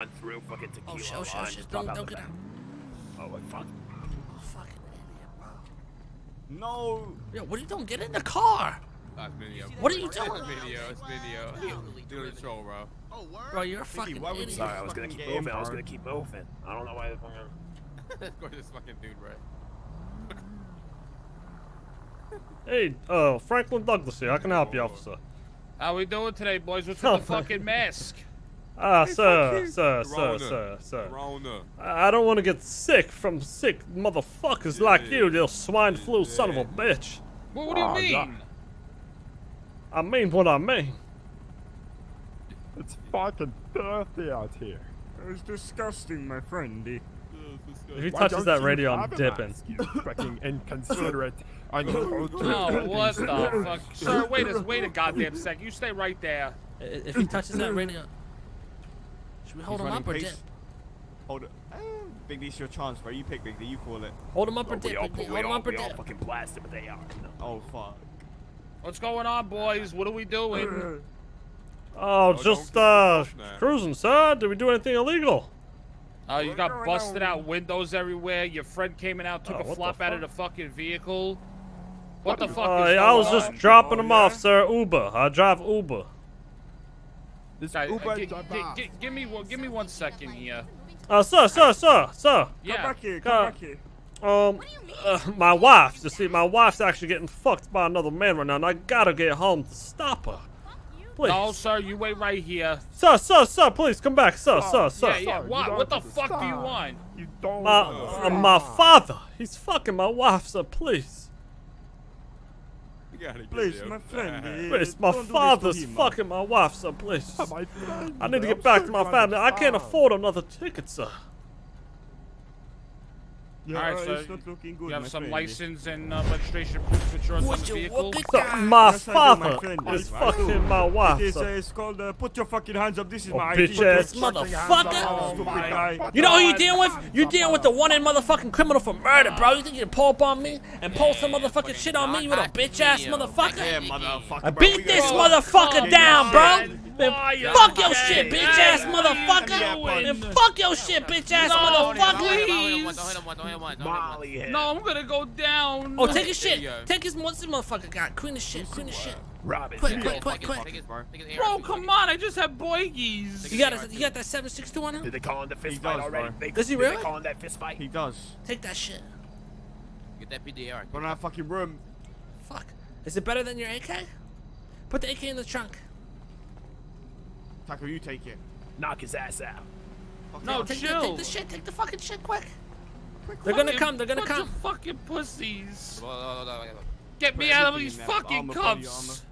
Run through fucking tequila Oh shit, oh shit, oh shit. Don't, don't the get out. Oh, like, fuck. Oh, fucking idiot, bro. No. Yo, what are you doing? Get in the car. That's video. What are you doing? It's video. It's video. Do the troll, bro. Bro, you're a fucking why idiot. Sorry, I was gonna keep Fucking moving. I was gonna keep moving. I don't know why. the fucking- Let's go to this fucking dude, bro. Hey, uh, Franklin Douglas here. How can I help you, officer? How we doing today, boys? What's Oh, with the fucking mask? Ah, sir, you. sir, sir, sir, sir. Corona. I I don't want to get sick from sick motherfuckers like you, you swine flu son of a bitch. Well, what do you Oh, mean? God. I mean what I mean. It's fucking dirty out here. It's disgusting, my friendy. If he touches that radio, I'm have a dipping. You fucking inconsiderate. I know. Oh, what the fuck? Sir, wait a wait a goddamn sec. You stay right there. If he touches that radio, should we hold He's him up or pace. dip? Hold it. Eh, Big D's your chance, bro. You pick Big D. You call it. Hold him up or Oh, we dip? all, Big D? we Hold him all, up or we all dip? fucking blasted, but they are. Oh fuck. What's going on, boys? What are we doing? Oh, don't just, uh, the fuck cruising, sir. Did we do anything illegal? Oh, you got busted out windows everywhere. Your friend came in out, took Oh, a flop out of the fucking vehicle. What the fuck Uh, is I was going just dropping Oh, him off, sir. Uber. I drive Uber. This Guys, uh, Uber gi- driver. gi- gi- give me one, give me one second here. Uh, sir, sir, sir, sir. Come back here. Come Uh, back here. Um, uh, my wife. You see, my wife's actually getting fucked by another man right now, and I gotta get home to stop her. Please. No, sir, you wait right here. Sir, sir, sir, please come back, sir, sir, sir. Yeah, yeah. What? What the have to fuck do you want? You don't. My, uh, my father. He's fucking my wife, sir, please. Please, my friend. Please, my don't do this to father's him, fucking my wife, sir, please. I need to get back to my family. I can't ah. afford another ticket, sir. Yeah, Alright, so it's not looking good, You have my some friend. license and uh, registration proof of insurance on the you vehicle? walk it Sir, down? my Yes, I do, my father is yes, I do. fucking my wife, It is, uh, it's called uh, put your fucking hands up. This is Oh, my bitch ID. ass Motherfucker! Oh, stupid guy. You know who you dealing with? You dealing with the one in motherfucking criminal for murder, bro. You think you can pull up on me and pull some motherfucking shit on me? You a bitch ass motherfucker. Yeah, motherfucker. I bro, we beat this motherfucker down, bro. On. Man, Why fuck your gay? shit, bitch ass Hey, motherfucker. what are you Man, doing? fuck your shit, bitch ass motherfucker. Molly head. No, I'm gonna go down. Oh, take his shit. you. Take his what's this motherfucker got? Clean his shit. Clean his shit. Robin. Quick, quick, quick, quick. Bro, come on. I just have boygies. You got a, you got that 762 on Did they call in the fist He fight does, already? bro. They, Does he did really? They call in that fist fight? He does. Take that shit. Get that PD AR. Go in that fucking room. Fuck. Is it better than your AK? Put the AK in the trunk. Taco, you take it. Knock his ass out. Fuck No, it. Take the, chill. take the shit. Take the fucking shit quick. They're gonna come. They're gonna Bunch come. of fucking pussies. Get me out of these fucking armor, body cuffs.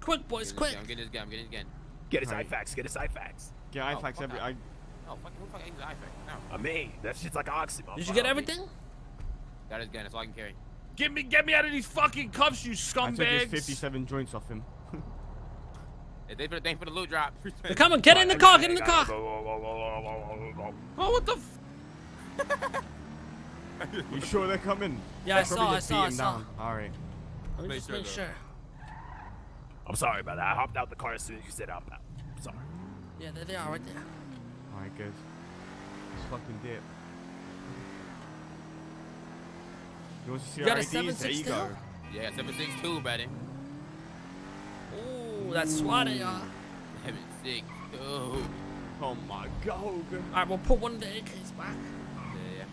Quick, boys, Get quick. this gun, get his gun, get this gun. Get his Right. IFAKs. Get his IFAKs. Yeah, I fax oh, fuck every. that. I, Oh, fuck, who the fuck ain't the IFAKs? No. I mean, that shit's like oxymoron. Did you get everything? Got his gun, that's all I can carry. Get me, get me out of these fucking cuffs, you I took his 57 joints off him. Hey, thanks for the, thanks for the loot drop. They're coming. Get in the car. Get in the car. Oh, what the? F You sure they're coming? Yeah, I They probably saw, I just saw, beat I him saw. down. All right. Let me Make just sure, make sure. I'm sorry about that. I hopped out the car as soon as you said hop out. Sorry. Yeah, there they are right there. All right, guys. Let's fucking dip. You want to see You got our a IDs? There you 7.62? go. Yeah, 762, buddy. Ooh, that's SWAT eh, y'all. 762. Oh my god. All right, we'll put one of the AKs back. Yeah.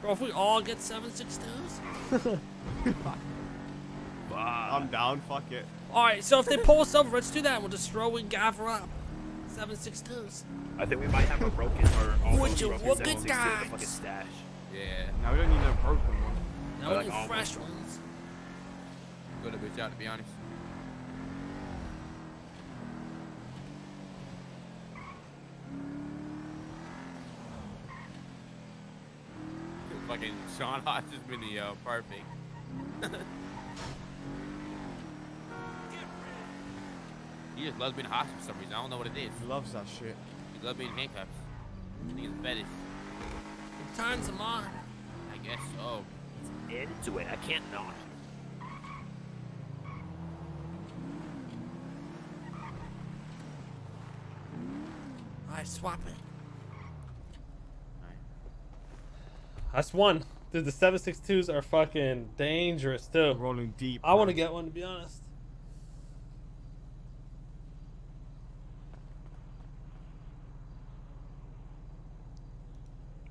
Bro, if we all get 762s. I'm down. Fuck it. All right, so if they pull us over, let's do that. We'll just throw and gather up 762s. I think we might have a broken or almost you broken look at 762 in the that? fucking stash. Yeah. Now we don't need no broken one. Now we need all fresh those. ones. Good a bitch out, to be honest. Fucking Sean Hodges video, uh, perfect. he just loves being hostage for some reason. I don't know what it is. He loves that shit. He loves being handcuffed. I think it's a fetish. It turns them on. I guess so. Into it. I can't not. Alright, swap it. That's one. Dude, the 762s are fucking dangerous too. Rolling deep. I want to get one to be honest.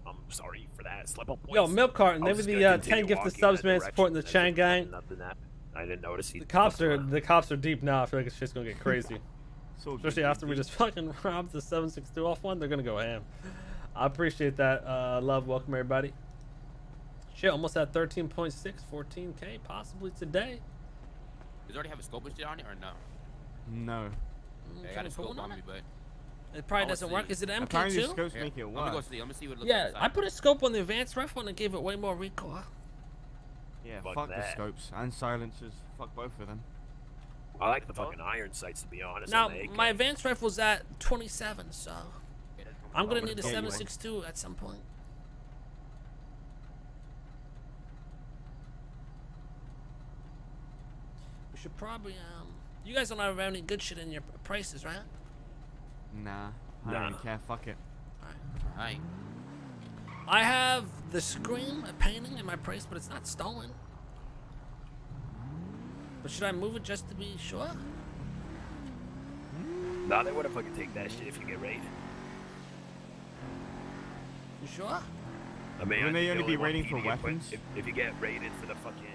I'm sorry for that slip up. Yo. Milk Carton, I maybe was the uh, 10 gifted walking subs man supporting the and then Chang gang. Nothing happened. I didn't notice he The cops are around. the cops are deep now. I feel like it's just gonna get crazy. So Especially after we just fucking robbed the 762 off one, they're gonna go ham. I appreciate that. Uh, love, welcome everybody. Shit, almost at 13.6, 14k, possibly today. Does it already have a scope and shit on it or no? No. Yeah, I got a scope on on me, it? but It probably wanna doesn't work. see. Is it Apparently the MK2? scopes here, make it let me go work. see. Let me see what it looks Yeah, like. I put a scope on the advanced rifle and it gave it way more recoil. Yeah, Fuck fuck, the scopes and silencers. Fuck both of them. I like the fucking iron sights to be honest. Now, on the AK. my advanced rifle's at 27, so I'm gonna gonna need a get you one. 762 at some point. Should probably, um, you guys don't have any good shit in your prices, right? Nah. I Nah. don't care. Fuck it. Alright. Alright. I have the Scream a painting in my price, but it's not stolen. But should I move it just to be sure? Nah, they wouldn't fucking take that shit if you get raided. You sure? I mean, Wouldn't they think only be want raiding for weapons? If, if you get raided for the fucking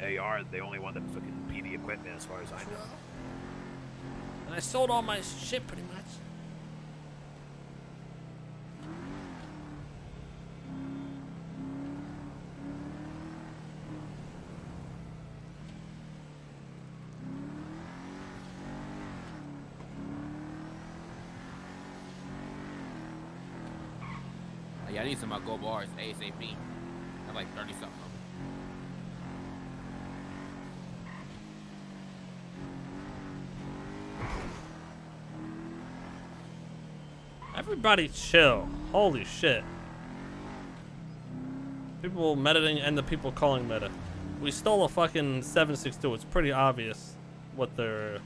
AR, they only want the fucking PD equipment, as far as I know. And I sold all my shit pretty much. Oh, yeah, I need some of my gold bars ASAP. I have like 30 something. Everybody chill. Holy shit. People metaing and the people calling meta. We stole a fucking 762. It's pretty obvious what they're.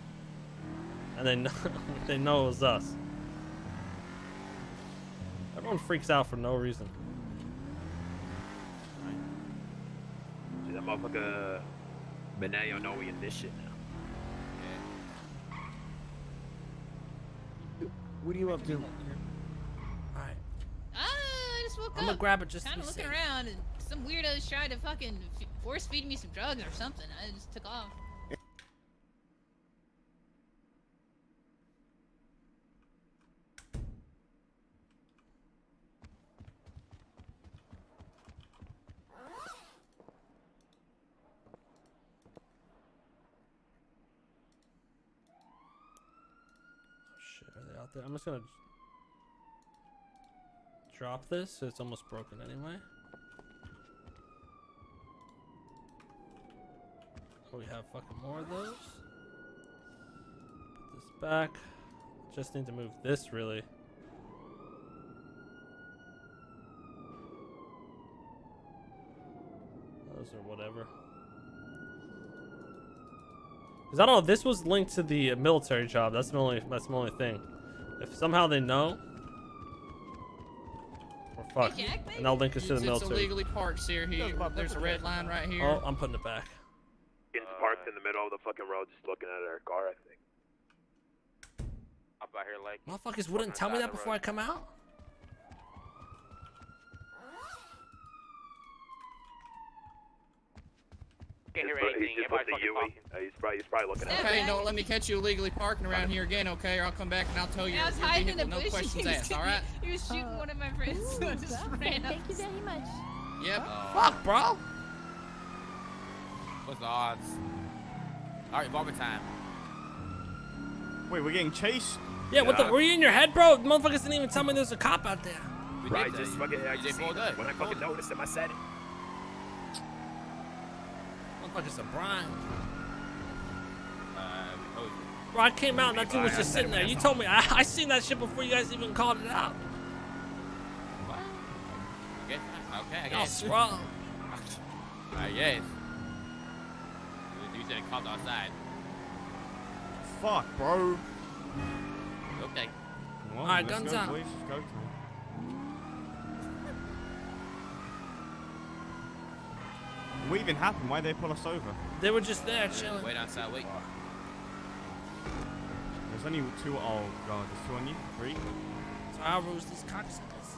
And they know, they know it was us. Everyone freaks out for no reason. See, that motherfucker Benayo know we in this shit now. What are you up to? Alright. Ah, I just woke I'm gonna grab it just kind of looking safe. around, and some weirdos tried to fucking f- force feed me some drugs or something. I just took off. Oh, shit, are they out there? I'm just gonna drop this. It's almost broken anyway. Oh, we have fucking more of those. Put this back. Just need to move this really. Those are whatever. Cause I don't know. This was linked to the military job. That's the only. That's the only thing. If somehow they know, we're And I'll link us to the It's military. illegally parked, sir. Here, there's a red line right here. Oh, I'm putting it back. Getting parked in the middle of the fucking road, just looking at our car. I think. Up out here like. Motherfuckers wouldn't tell me that before I come out? Can't hear anything. He's just Everybody's the fucking talking. Uh, he's probably he's probably looking at. Okay, us. don't let me catch you illegally parking around here again, okay? Or I'll come back and I'll tell you I was your hiding in the no bush. and questions asked, alright? He was shooting one of my friends, so I just ran up. Thank you very much. Yep. Fuck, bro. What's the odds? Alright, revolver time. Wait, we're getting chased? Yeah, what the? Yeah. Were you in your head, bro? Motherfuckers didn't even tell me there's a cop out there. We Right, did tell just you. fucking. I You just did pull seen it. it. When I Pull fucking it. noticed him, I said it. Motherfuckers are blind. Uh, we told you. Bro, I came out and that dude was just sitting there. You told me. I, I seen that shit before you guys even called it out. What? Okay, okay, I Oh, guess. bro. Alright, yes. You said it called outside. Fuck, bro. Okay. Well, Alright, guns go, out. boys. Let's go time. What even happened? Why'd they pull us over? They were just there chilling. Wait outside, wait. There's only two. Oh god, there's two on you. Three. So I'll ruse these cocksuckers.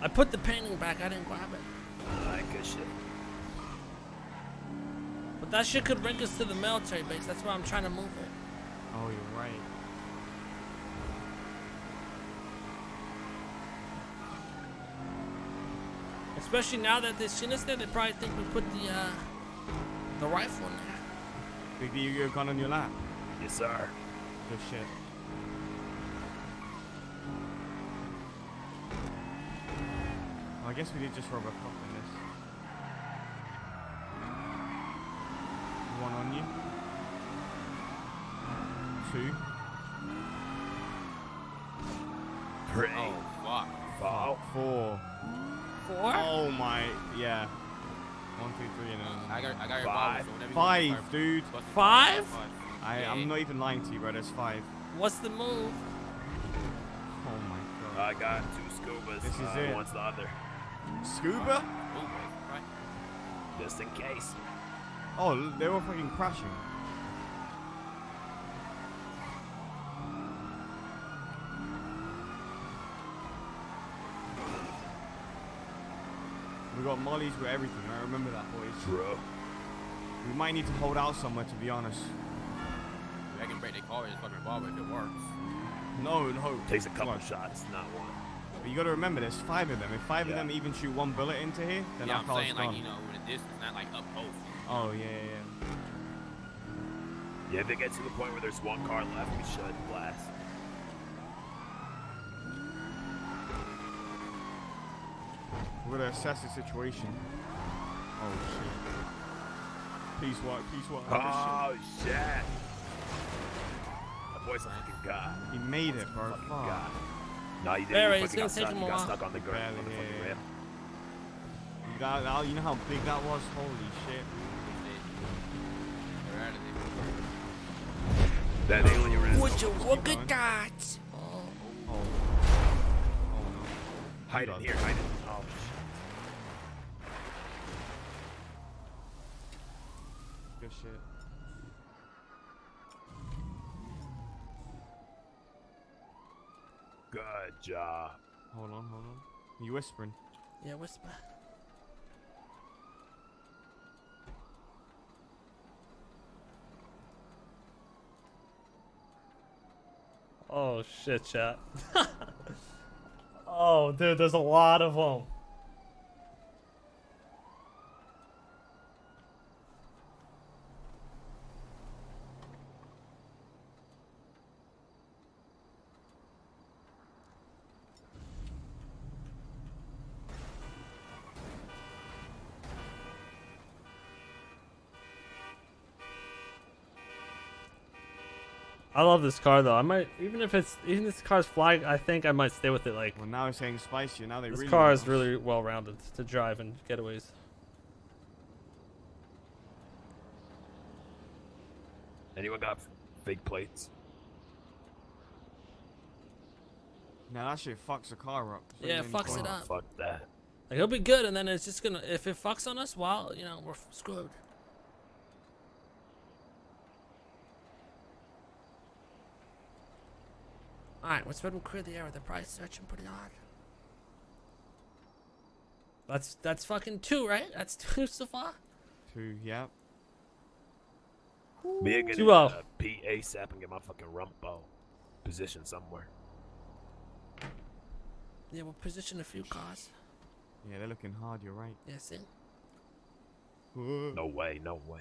I put the painting back, I didn't grab it. Alright, good shit. But that shit could bring us to the military base. That's why I'm trying to move it. Oh, you're right. Especially now that they've seen us there, they probably think we put the uh, the rifle in there. Big D, you got a gun on your lap. Yes, sir. Good shit. Well, I guess we did just rob a cop in this. One on you. Two. Three. Oh, fuck. Four. Four. Four? Oh my, yeah. One, two, three, and then I got, I got your Five. bottle, so whenever you five, want dude. bust. Five? I, Yeah. I'm not even lying to you, bro. There's five. What's the move? Oh my god. I got two scubas. This is uh, it. One's the other. Scuba? Oh, wait, right. Just in case. Oh, l- they were fucking crashing. We got mollies with everything. I remember that, boys. Bro. We might need to hold out somewhere, to be honest. I can break the car with this fucking revolver if it works. No, no. Takes a couple Come on. shots, not one. But you got to remember, there's five of them. If five Yeah. of them even shoot one bullet into here, then yeah, our I'm car's saying, gone. like, you know, with a distance, not like up close. Oh yeah, yeah, yeah. Yeah, if they get to the point where there's one car left, we should blast. We're gonna assess the situation. Oh shit. Peace walk, peace walk. Oh, shit. That boy's a fucking god. He made it, bro. Fucking Fuck. god. No, you didn't. Barry, you it's fucking gonna got take stuck. him You a got while. stuck on the ground. Barely, on the fucking rail. You got, oh, you know how big that was? Holy shit. They're out of That alien ran. Would you Keep look at that? Oh. Oh. Oh no. Hide in here, hide in. Oh, shit. Good. Good job. Hold on, hold on. You whispering? Yeah, whisper. Oh shit, chat. oh, dude, there's a lot of them. I love this car though. I might even if it's even if this car's flag, I think I might stay with it. Like Well, now it's saying spicy. Now they this really. car is really well rounded to drive and getaways. Anyone got fake plates? Now that shit fucks the car up. So Yeah, it ain't fucks it going- up. Fuck that. Like, it'll be good, and then it's just gonna. If it fucks on us, well, you know, we're screwed. Alright, let's let them clear the area. They're probably searching pretty hard. That's that's fucking two, right? That's two so far. Two, yeah. Me and Two gonna off. uh, P ASAP and get my fucking Rumpo position somewhere. Yeah, we'll position a few cars. Yeah, they're looking hard. You're right. Yeah, see. No way, no way.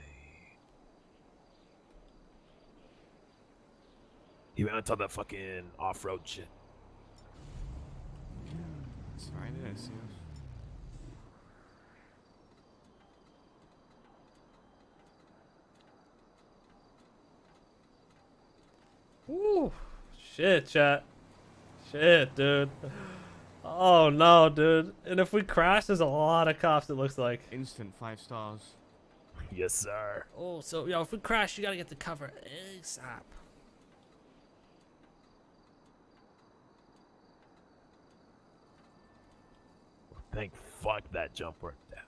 He went onto that fucking off-road shit. Sorry, they didn't see us. Woo! Shit, chat. Shit, dude. Oh, Oh no, dude. And if we crash, there's a lot of cops. It looks like. Instant five stars. Yes, sir. Oh, so yo, if we crash, you gotta get the cover ASAP. Thank fuck that jump worked out.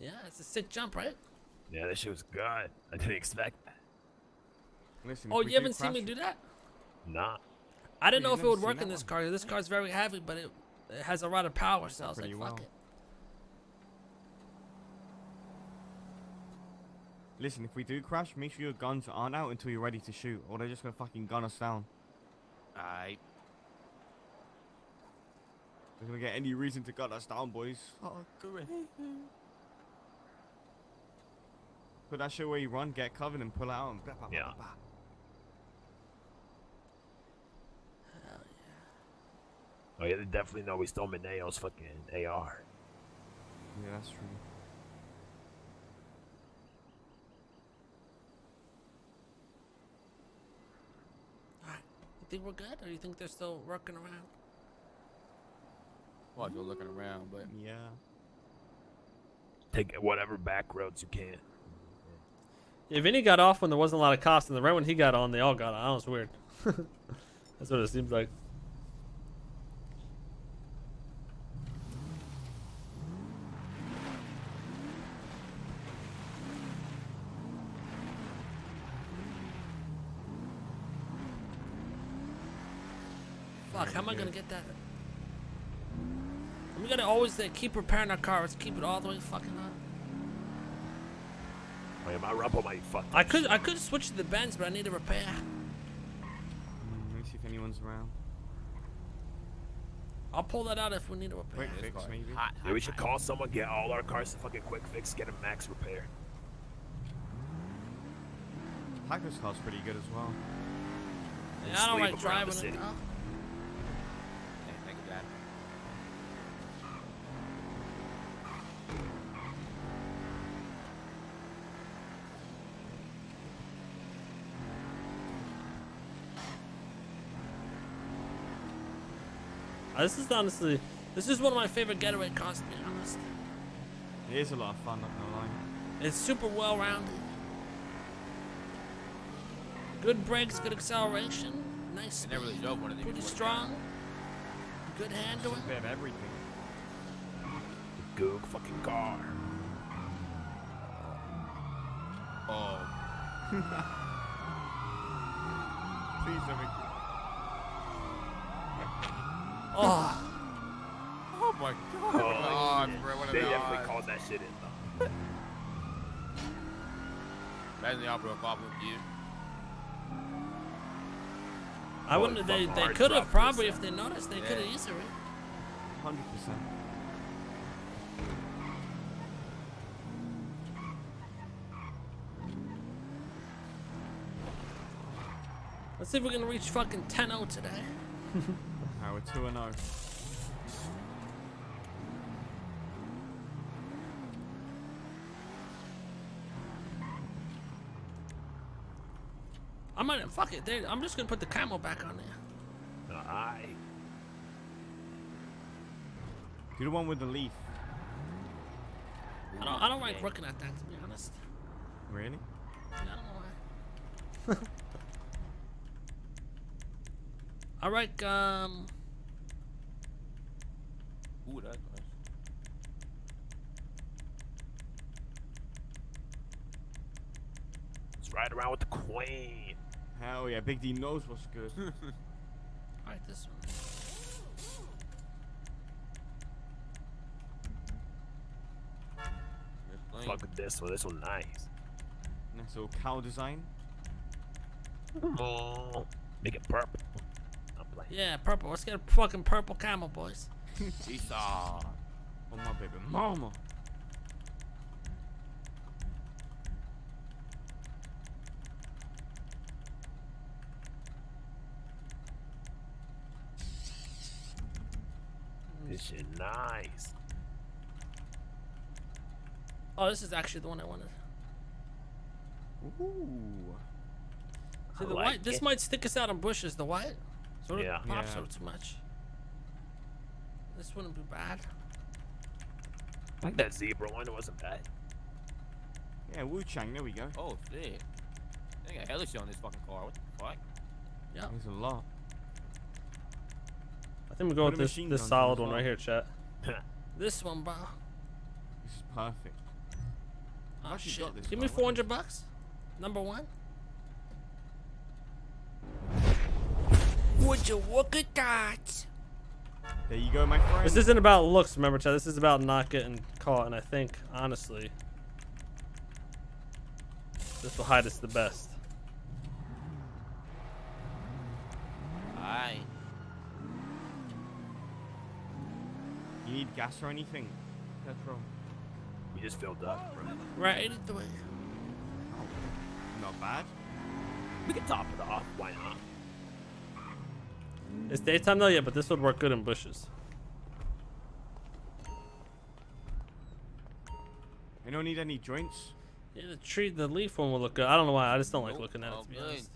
Yeah, it's a sick jump, right? Yeah, that shit was good. I didn't expect that. Listen. Oh, you haven't seen me do that? Nah. I didn't Yeah, know if it would work in this car. This car's very heavy, but it, it has a lot of power, so I was like, Pretty fuck it. Listen, if we do crash, make sure your guns aren't out until you're ready to shoot, or they're just gonna fucking gun us down. Alright. They're gonna get any reason to gun us down, boys. Fuck Put that shit where you run, get covered, and pull out. And blah, blah, blah, Yeah. blah, blah. Oh yeah, they definitely know we stole Mineo's fucking AR. Yeah, that's true. Alright. You think we're good, or you think they're still working around? Well, you're looking around, but Yeah. Take whatever back roads you can. Yeah, Vinny got off when there wasn't a lot of cops, and the right when he got on, they all got on. That was weird. That's what it seems like. Fuck, how am I gonna get that? We gotta always uh, keep repairing our car. Let's keep it all the way fucking up. Oh yeah, my rumble might fuck. I could I could switch to the Benz, but I need a repair. Mm, let me see if anyone's around. I'll pull that out if we need a repair. Quick fix, maybe. hot. Yeah, we should call someone, get all our cars to fucking quick fix, get a max repair. Hacker's car's pretty good as well. Yeah, I don't like them around the driving it. city. though. Can't think of that. Uh, Uh, this is honestly, This is one of my favorite getaway cars, to be honest. It is a lot of fun, not gonna lie. It's super well rounded. Good brakes, good acceleration, nice I never really speed, drove one of these pretty before. strong, good handling. They have everything. Goog fucking car. Oh, Please let me. Oh, oh my god. Oh, God, bro, what They definitely god. called that shit in though. Imagine the opera problem with you. I wouldn't. They they could have probably if they noticed. They could have Yeah. easily. 100%. Let's see if we can reach fucking 10-0 today. Alright, we're 2 and oh. 0. I might fuck it. They, I'm just gonna put the camo back on there. you're the one with the leaf. I don't. I don't like looking at that to be honest. Really? I don't know why. I like um. Ooh, that's nice. Let's ride around with the queen. Hell yeah, Big D knows what's good. I like this one. Fuck with this one. This one nice. Nice little cow design. Oh, make it purple. Yeah, purple. Let's get a fucking purple camo, boys. Esau. Oh my baby mama. This shit nice. Oh, this is actually the one I wanted. Ooh. See, the like white. This might stick us out on bushes. The white. So it Yeah. pops Yeah. out too much. This wouldn't be bad. I like that zebra one. It wasn't bad. Yeah, Wu Chang. There we go. Oh shit. They got hella shit on this fucking car. What the fuck? Yeah. There's a lot. I think we're going with this this solid one well. right here, chat. This one, bro. This is perfect. Oh actually shit. got this Give car. me 400 bucks. Number one. Would you look at that? There you go, my friend. This isn't about looks, remember, chat. This is about not getting caught, and I think, honestly, this will hide us the best. Alright. You need gas or anything? Petrol. We just filled up, bro. Right, 83. Not bad. We can top it off. Why not? It's daytime though, yeah, but this would work good in bushes. I don't need any joints. Yeah, the tree, the leaf one will look good. I don't know why. I just don't like Nope, looking at it. To be good. honest.